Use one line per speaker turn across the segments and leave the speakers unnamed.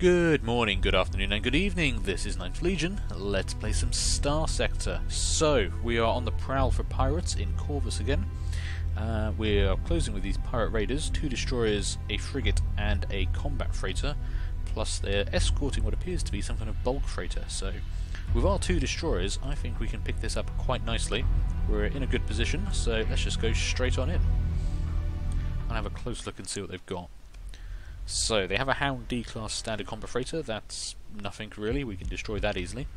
Good morning, good afternoon, and good evening. This is Ninth Legion. Let's play some Starsector. So, we are on the prowl for pirates in Corvus again. Uh, we are closing with these pirate raiders, two destroyers, a frigate, and a combat freighter. Plus, they're escorting what appears to be some kind of bulk freighter. So, with our two destroyers, I think we can pick this up quite nicely. We're in a good position, so let's just go straight on in. I'll have a close look and see what they've got. So, they have a Hound D-class standard combat freighter, that's nothing really, we can destroy that easily.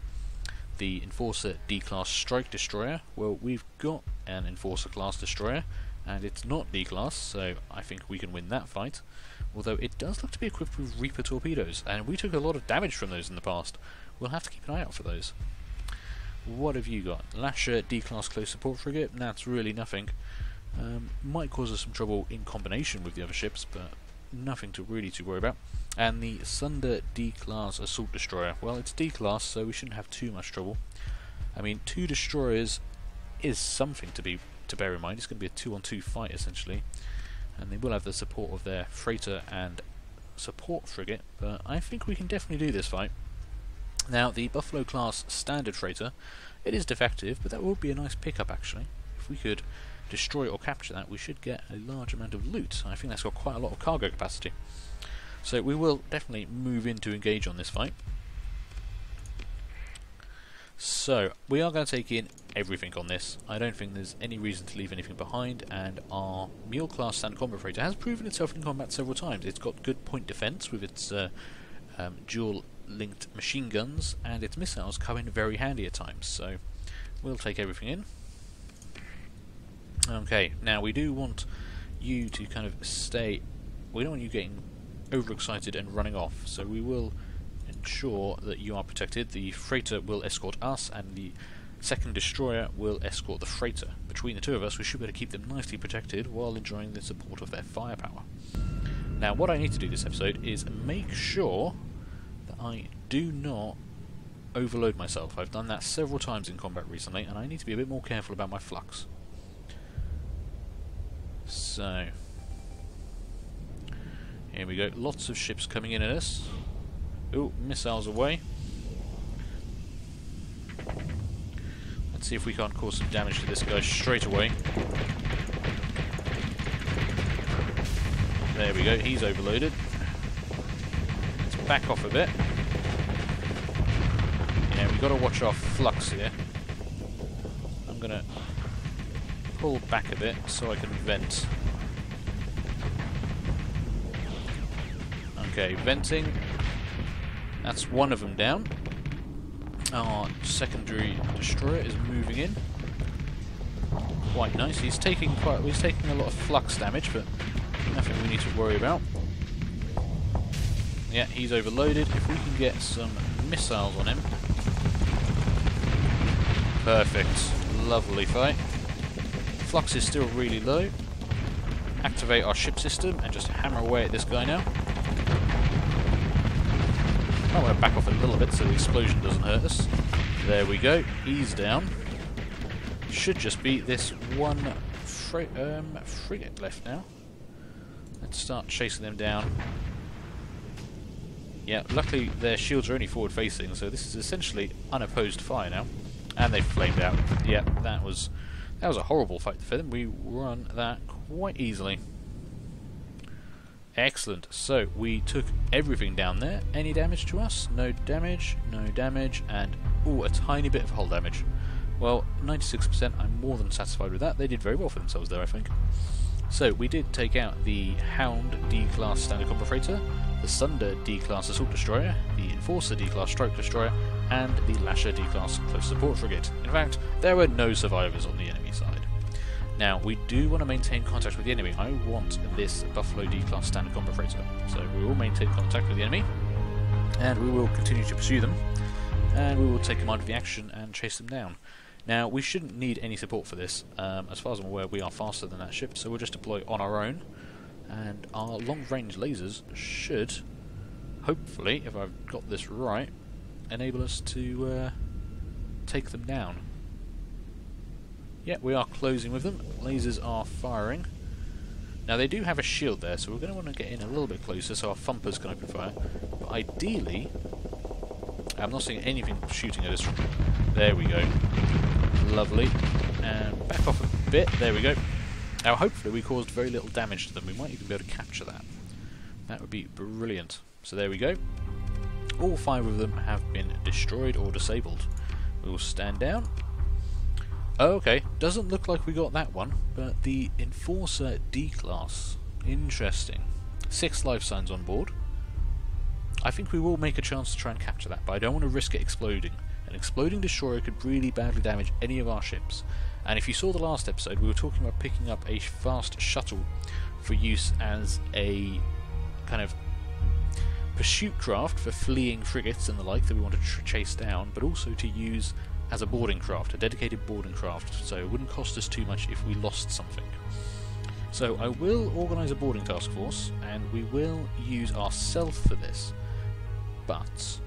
The Enforcer D-class strike destroyer, well we've got an Enforcer class destroyer, and it's not D-class, so I think we can win that fight. Although it does look to be equipped with Reaper torpedoes, and we took a lot of damage from those in the past. We'll have to keep an eye out for those. What have you got? Lasher D-class close support frigate, that's really nothing. Um, might cause us some trouble in combination with the other ships, but nothing to really to worry about. And the Sunder D-Class Assault Destroyer. Well, it's D-Class, so we shouldn't have too much trouble. I mean, two destroyers is something to be to bear in mind. It's going to be a two-on-two fight, essentially. And they will have the support of their freighter and support frigate, but I think we can definitely do this fight. Now, the Buffalo class standard freighter, it is defective, but that would be a nice pickup actually. If we could destroy or capture that, we should get a large amount of loot. I think that's got quite a lot of cargo capacity. So we will definitely move in to engage on this fight. So, we are going to take in everything on this. I don't think there's any reason to leave anything behind, and our Mule class standard combat freighter has proven itself in combat several times. It's got good point defense with its uh, um, dual linked machine guns, and its missiles come in very handy at times. So, we'll take everything in. Okay, now we do want you to kind of stay. We don't want you getting overexcited and running off, so we will ensure that you are protected. The freighter will escort us, and the second destroyer will escort the freighter. Between the two of us, we should be able to keep them nicely protected while enjoying the support of their firepower. Now, what I need to do this episode is make sure that I do not overload myself. I've done that several times in combat recently, and I need to be a bit more careful about my flux. So, here we go. Lots of ships coming in at us. Oh, missiles away. Let's see if we can't cause some damage to this guy straight away. There we go, he's overloaded. Let's back off a bit. Yeah, we've got to watch our flux here. I'm going to pull back a bit so I can vent. Okay, venting. That's one of them down. Our secondary destroyer is moving in. Quite nice. He's taking quite. He's taking a lot of flux damage, but nothing we need to worry about. Yeah, he's overloaded. If we can get some missiles on him. Perfect. Lovely fight. Flux is still really low. Activate our ship system and just hammer away at this guy now. I want to back off a little bit so the explosion doesn't hurt us. There we go. He's down. Should just be this one fri um, frigate left now. Let's start chasing them down. Yeah, luckily their shields are only forward facing, so this is essentially unopposed fire now. And they flamed out. Yeah, that was that was a horrible fight for them. We won that quite easily. Excellent. So, we took everything down there. Any damage to us? No damage, no damage, and, ooh, a tiny bit of hull damage. Well, 96%, I'm more than satisfied with that. They did very well for themselves there, I think. So, we did take out the Hound D-Class Standard Combat Freighter, the Sunder D-Class Assault Destroyer, the Enforcer D-Class Strike Destroyer, and the Lasher D-Class Close Support Frigate. In fact, there were no survivors on the enemy. Now, we do want to maintain contact with the enemy. I want this Buffalo D-Class Standard Combat Freighter. So we will maintain contact with the enemy, and we will continue to pursue them, and we will take command of the action and chase them down. Now, we shouldn't need any support for this. Um, as far as I'm aware, we are faster than that ship, so we'll just deploy on our own, and our long-range lasers should, hopefully, if I've got this right, enable us to uh, take them down. Yeah, we are closing with them. Lasers are firing. Now they do have a shield there, so we're going to want to get in a little bit closer so our thumpers can open fire. But ideally, I'm not seeing anything shooting at us. There we go. Lovely. And back off a bit. There we go. Now hopefully we caused very little damage to them. We might even be able to capture that. That would be brilliant. So there we go. All five of them have been destroyed or disabled. We will stand down. Oh, okay. Doesn't look like we got that one, but the Enforcer D-Class. Interesting. Six life signs on board. I think we will make a chance to try and capture that, but I don't want to risk it exploding. An exploding destroyer could really badly damage any of our ships. And if you saw the last episode, we were talking about picking up a fast shuttle for use as a kind of pursuit craft for fleeing frigates and the like that we want to chase down, but also to use as a boarding craft, a dedicated boarding craft, so it wouldn't cost us too much if we lost something. So I will organise a boarding task force, and we will use ourselves for this, but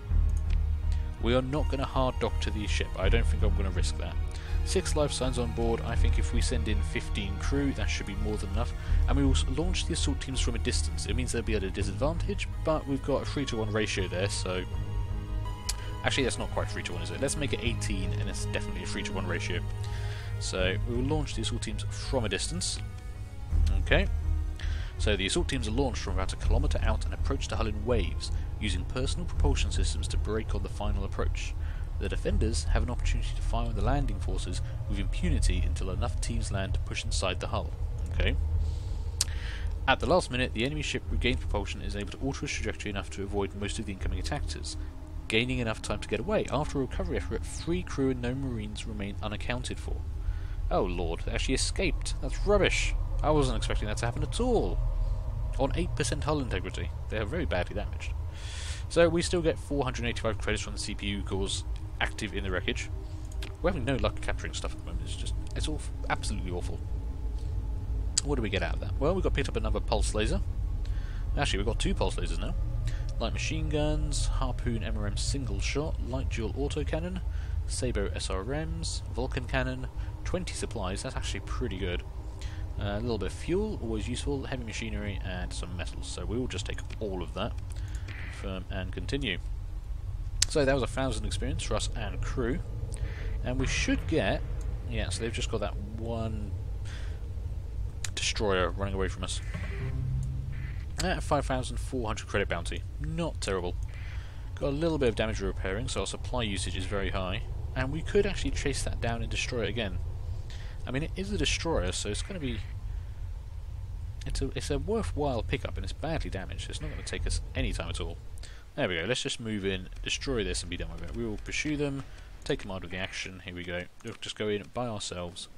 we are not going to hard dock to the ship. I don't think I'm going to risk that. Six life signs on board. I think if we send in 15 crew, that should be more than enough. And we will launch the assault teams from a distance. It means they'll be at a disadvantage, but we've got a 3 to 1 ratio there, so Actually, that's not quite 3 to 1, is it? Let's make it 18, and it's definitely a 3 to 1 ratio. So we will launch the assault teams from a distance. Okay. So the assault teams are launched from about a kilometre out and approach the hull in waves, using personal propulsion systems to brake on the final approach. The defenders have an opportunity to fire on the landing forces with impunity until enough teams land to push inside the hull. Okay. At the last minute, the enemy ship regains propulsion and is able to alter its trajectory enough to avoid most of the incoming attackers gaining enough time to get away. After a recovery effort, three crew and no marines remain unaccounted for. Oh lord, they actually escaped. That's rubbish. I wasn't expecting that to happen at all. On 8% hull integrity. They are very badly damaged. So we still get 485 credits from the CPU cores active in the wreckage. We're having no luck capturing stuff at the moment. It's just, it's all absolutely awful. What do we get out of that? Well, we got picked up another pulse laser. Actually, we've got two pulse lasers now light machine guns, Harpoon MRM single shot, light dual autocannon, Sabot SRMs, Vulcan cannon, 20 supplies, that's actually pretty good. Uh, a little bit of fuel, always useful, heavy machinery, and some metals. So we will just take all of that, confirm and continue. So that was a thousand experience for us and crew. And we should get, yeah, so they've just got that one destroyer running away from us. At 5,400 credit bounty. Not terrible. Got a little bit of damage repairing, so our supply usage is very high. And we could actually chase that down and destroy it again. I mean, it is a destroyer, so it's going to be... It's a, it's a worthwhile pickup, and it's badly damaged. It's not going to take us any time at all. There we go. Let's just move in, destroy this, and be done with it. We will pursue them, take them out of the action. Here we go. We'll just go in by ourselves.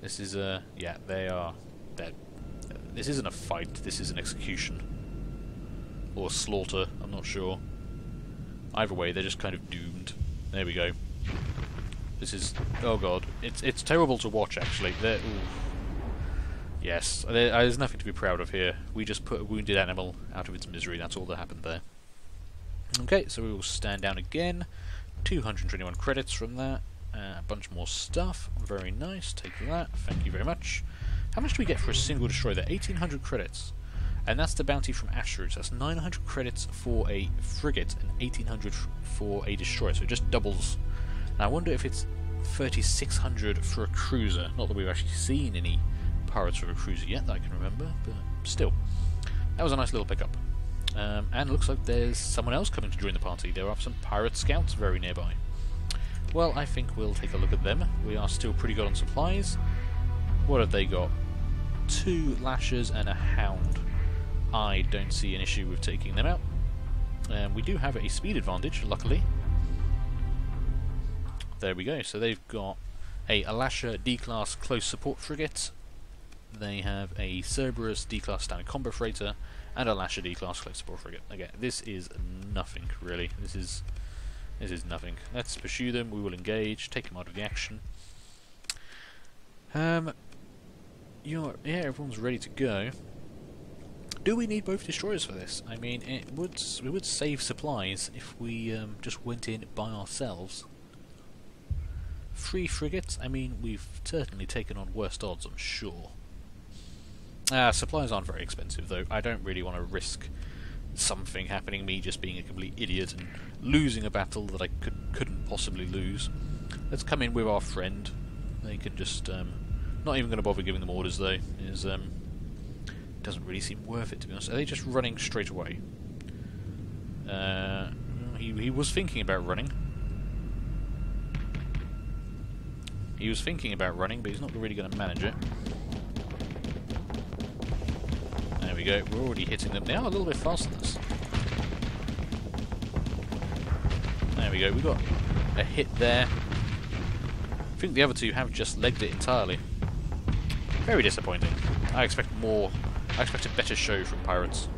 This is a... Uh, yeah, they are... They're this isn't a fight, this is an execution. Or slaughter, I'm not sure. Either way, they're just kind of doomed. There we go. This is... oh god. It's it's terrible to watch, actually. They're... Ooh. Yes, there, there's nothing to be proud of here. We just put a wounded animal out of its misery, that's all that happened there. Okay, so we will stand down again. 221 credits from that. Uh, a bunch more stuff. Very nice. Take that. Thank you very much. How much do we get for a single destroyer there? 1800 credits. And that's the bounty from Asteroids. That's 900 credits for a frigate and 1800 for a destroyer. So it just doubles. Now I wonder if it's 3600 for a cruiser. Not that we've actually seen any pirates with a cruiser yet that I can remember, but still. That was a nice little pickup. Um, and it looks like there's someone else coming to join the party. There are some pirate scouts very nearby. Well, I think we'll take a look at them. We are still pretty good on supplies. What have they got? Two lashers and a hound. I don't see an issue with taking them out. Um, we do have a speed advantage, luckily. There we go. So they've got a Alasha D-class close support frigate. They have a Cerberus D-class standard combat freighter and a Lasher D-class close support frigate. Again, this is nothing really. This is this is nothing. Let's pursue them. We will engage. Take them out of the action. Um, you're, yeah, everyone's ready to go. Do we need both destroyers for this? I mean, it would it would save supplies if we um, just went in by ourselves. Three frigates? I mean, we've certainly taken on worst odds, I'm sure. Uh, supplies aren't very expensive, though. I don't really want to risk something happening, me just being a complete idiot and losing a battle that I could, couldn't possibly lose. Let's come in with our friend. They can just... Um, not even going to bother giving them orders, though. Is um, Doesn't really seem worth it, to be honest. Are they just running straight away? Uh, he, he was thinking about running. He was thinking about running, but he's not really going to manage it. There we go. We're already hitting them. They are a little bit faster than us. There we go. We got a hit there. I think the other two have just legged it entirely. Very disappointing. I expect more. I expect a better show from Pirates.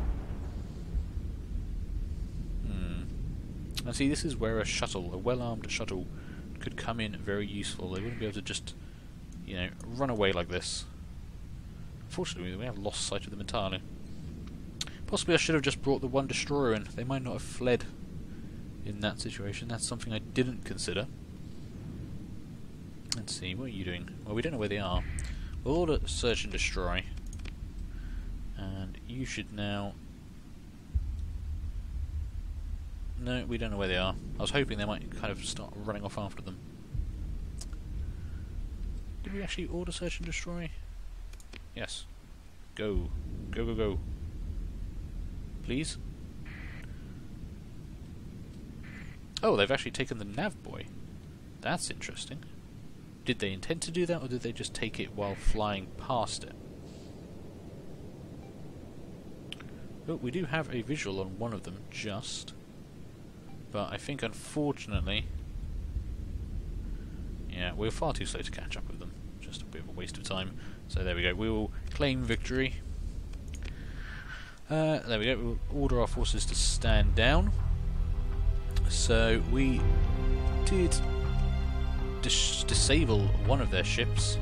Hmm. And see, this is where a shuttle, a well-armed shuttle, could come in very useful. They wouldn't be able to just, you know, run away like this. Unfortunately, we have lost sight of them entirely. Possibly I should have just brought the one destroyer in. They might not have fled in that situation. That's something I didn't consider. Let's see, what are you doing? Well, we don't know where they are. Order search and destroy. And you should now No, we don't know where they are. I was hoping they might kind of start running off after them. Did we actually order search and destroy? Yes. Go. Go, go, go. Please? Oh, they've actually taken the nav buoy. That's interesting. Did they intend to do that, or did they just take it while flying past it? Oh, we do have a visual on one of them, just but I think unfortunately, yeah, we're far too slow to catch up with them. Just a bit of a waste of time. So there we go. We will claim victory. Uh, there we go. We'll order our forces to stand down. So we did dis disable one of their ships,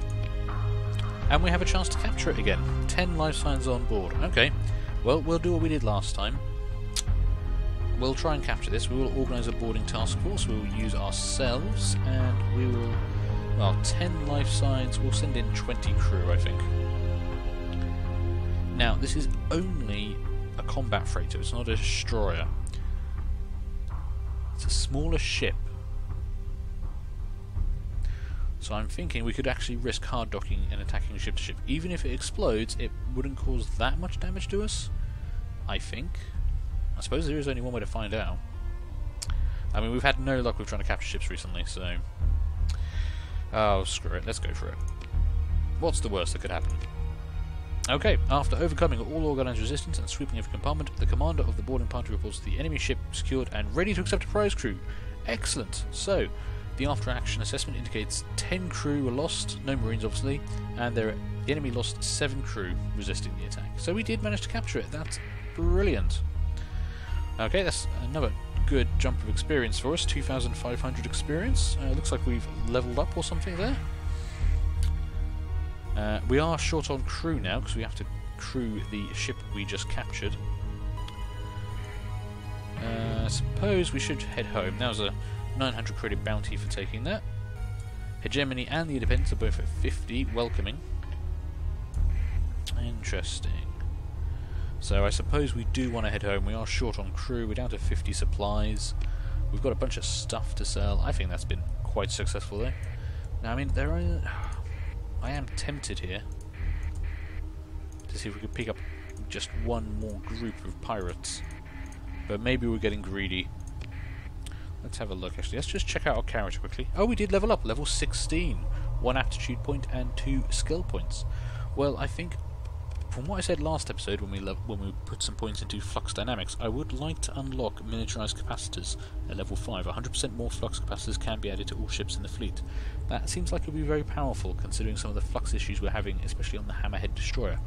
and we have a chance to capture it again. Ten life signs on board. Okay. Well, we'll do what we did last time we'll try and capture this. We will organise a boarding task force. We will use ourselves, and we will. Well, 10 life signs. We'll send in 20 crew, I think. Now, this is only a combat freighter. It's not a destroyer. It's a smaller ship. So I'm thinking we could actually risk hard docking and attacking ship to ship. Even if it explodes, it wouldn't cause that much damage to us. I think. I suppose there is only one way to find out. I mean, we've had no luck with trying to capture ships recently, so... Oh, screw it. Let's go for it. What's the worst that could happen? Okay, after overcoming all organized resistance and sweeping every compartment, the commander of the boarding party reports the enemy ship secured and ready to accept a prize crew. Excellent. So, the after action assessment indicates 10 crew were lost, no marines obviously, and the enemy lost 7 crew resisting the attack. So we did manage to capture it. That's brilliant. Okay, that's another good jump of experience for us. 2,500 experience. Uh, looks like we've leveled up or something there. Uh, we are short on crew now because we have to crew the ship we just captured. Uh, suppose we should head home. That was a 900 credit bounty for taking that. Hegemony and the Independence are both at 50, welcoming. Interesting. So I suppose we do want to head home. We are short on crew. We're down to 50 supplies. We've got a bunch of stuff to sell. I think that's been quite successful though. Now, I mean, there are... I am tempted here to see if we could pick up just one more group of pirates. But maybe we're getting greedy. Let's have a look actually. Let's just check out our character quickly. Oh, we did level up. Level 16. One aptitude point and two skill points. Well, I think from what I said last episode when we when we put some points into flux dynamics, I would like to unlock miniaturized capacitors at level 5. 100% more flux capacitors can be added to all ships in the fleet. That seems like it would be very powerful considering some of the flux issues we're having, especially on the Hammerhead Destroyer.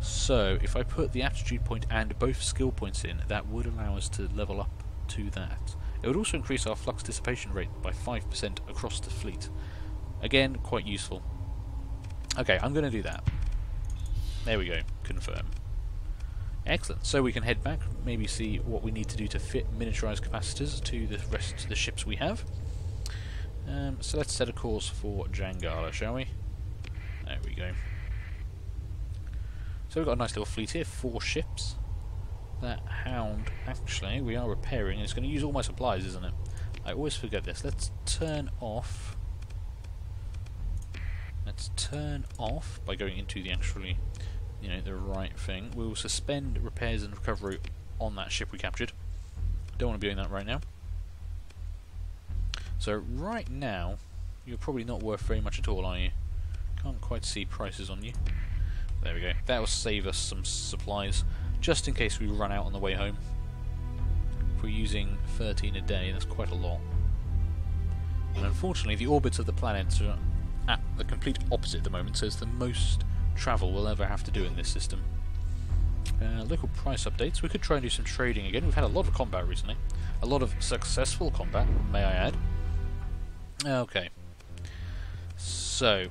So, if I put the aptitude point and both skill points in, that would allow us to level up to that. It would also increase our flux dissipation rate by 5% across the fleet. Again, quite useful. Okay, I'm going to do that. There we go. Confirm. Excellent. So we can head back, maybe see what we need to do to fit miniaturized capacitors to the rest of the ships we have. Um, so let's set a course for Jangala, shall we? There we go. So we've got a nice little fleet here, four ships. That Hound, actually, we are repairing. It's going to use all my supplies, isn't it? I always forget this. Let's turn off. Let's turn off by going into the actually, you know, the right thing. We will suspend repairs and recovery on that ship we captured. Don't want to be doing that right now. So right now, you're probably not worth very much at all, are you? Can't quite see prices on you. There we go. That will save us some supplies, just in case we run out on the way home. If we're using 13 a day, that's quite a lot. And unfortunately, the orbits of the planets are at the complete opposite at the moment, so it's the most travel we'll ever have to do in this system. Uh, local price updates. We could try and do some trading again. We've had a lot of combat recently. A lot of successful combat, may I add. Okay. So,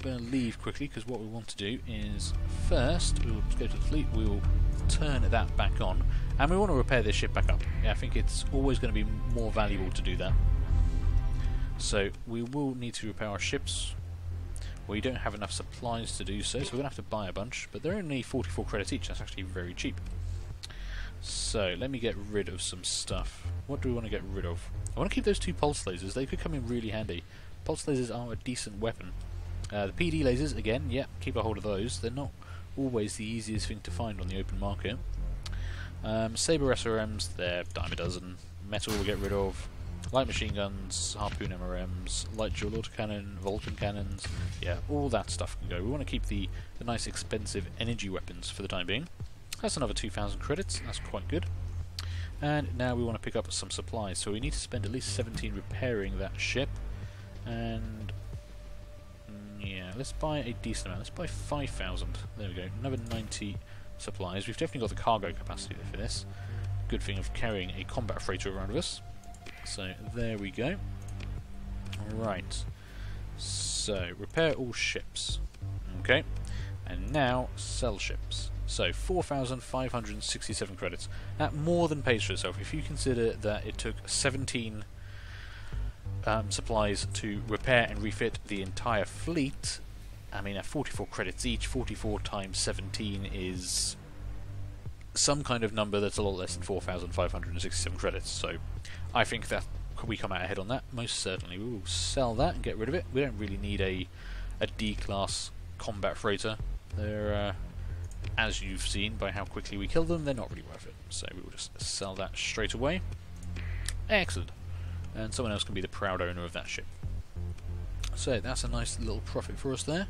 I'm going to leave quickly because what we want to do is first we'll go to the fleet, we will turn that back on, and we want to repair this ship back up. Yeah, I think it's always going to be more valuable to do that. So we will need to repair our ships. We don't have enough supplies to do so, so we're going to have to buy a bunch, but they're only 44 credits each, that's actually very cheap. So, let me get rid of some stuff. What do we want to get rid of? I want to keep those two pulse lasers, they could come in really handy. Pulse lasers are a decent weapon. Uh, the PD lasers, again, yeah, keep a hold of those. They're not always the easiest thing to find on the open market. Um, Sabre SRMs, they're dime a dozen. Metal we'll get rid of. Light machine guns, harpoon MRMs, light dual autocannon, Vulcan cannons, yeah, all that stuff can go. We want to keep the, the nice expensive energy weapons for the time being. That's another 2,000 credits, that's quite good. And now we want to pick up some supplies, so we need to spend at least 17 repairing that ship. And yeah, let's buy a decent amount. Let's buy 5,000. There we go. Another 90 supplies. We've definitely got the cargo capacity for this. Good thing of carrying a combat freighter around with us. So there we go. Right. So repair all ships. Okay. And now sell ships. So 4,567 credits. That more than pays for itself. If you consider that it took 17 um, supplies to repair and refit the entire fleet, I mean, at 44 credits each, 44 times 17 is some kind of number that's a lot less than 4,567 credits. So I think that we come out ahead on that, most certainly. We will sell that and get rid of it. We don't really need a, a D-class combat freighter. They're, uh, as you've seen by how quickly we kill them, they're not really worth it. So we will just sell that straight away. Excellent. And someone else can be the proud owner of that ship. So that's a nice little profit for us there.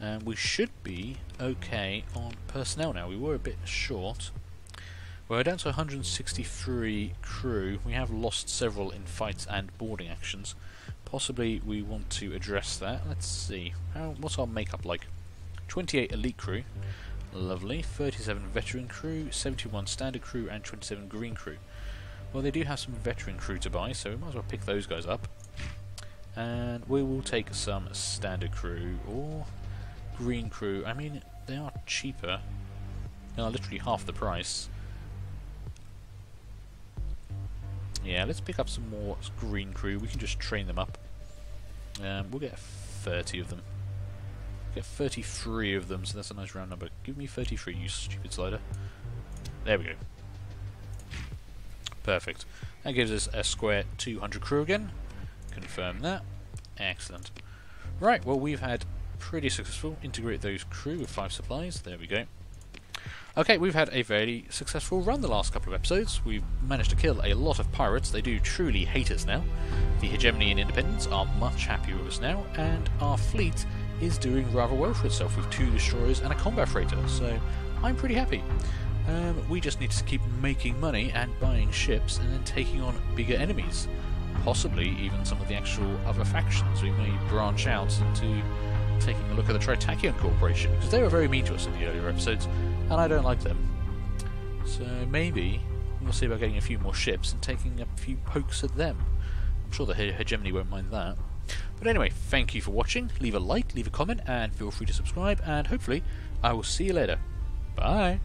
And we should be okay on personnel now. We were a bit short. We're down to 163 crew. We have lost several in fights and boarding actions. Possibly we want to address that. Let's see. How, what's our makeup like? 28 elite crew. Lovely. 37 veteran crew, 71 standard crew, and 27 green crew. Well, they do have some veteran crew to buy, so we might as well pick those guys up. And we will take some standard crew, or green crew. I mean, they are cheaper. They are literally half the price. Yeah, let's pick up some more green crew. We can just train them up. Um, we'll get 30 of them. We'll get 33 of them, so that's a nice round number. Give me 33, you stupid slider. There we go. Perfect. That gives us a square 200 crew again. Confirm that. Excellent. Right, well we've had pretty successful. Integrate those crew with five supplies. There we go. Okay, we've had a very successful run the last couple of episodes. We've managed to kill a lot of pirates. They do truly hate us now. The Hegemony and Independence are much happier with us now, and our fleet is doing rather well for itself with two destroyers and a combat freighter, so I'm pretty happy. Um, we just need to keep making money and buying ships and then taking on bigger enemies. Possibly even some of the actual other factions. We may branch out into taking a look at the Tri-Tachyon Corporation, because they were very mean to us in the earlier episodes, and I don't like them. So maybe we'll see about getting a few more ships and taking a few pokes at them. I'm sure the he Hegemony won't mind that. But anyway, thank you for watching. Leave a like, leave a comment, and feel free to subscribe, and hopefully I will see you later. Bye!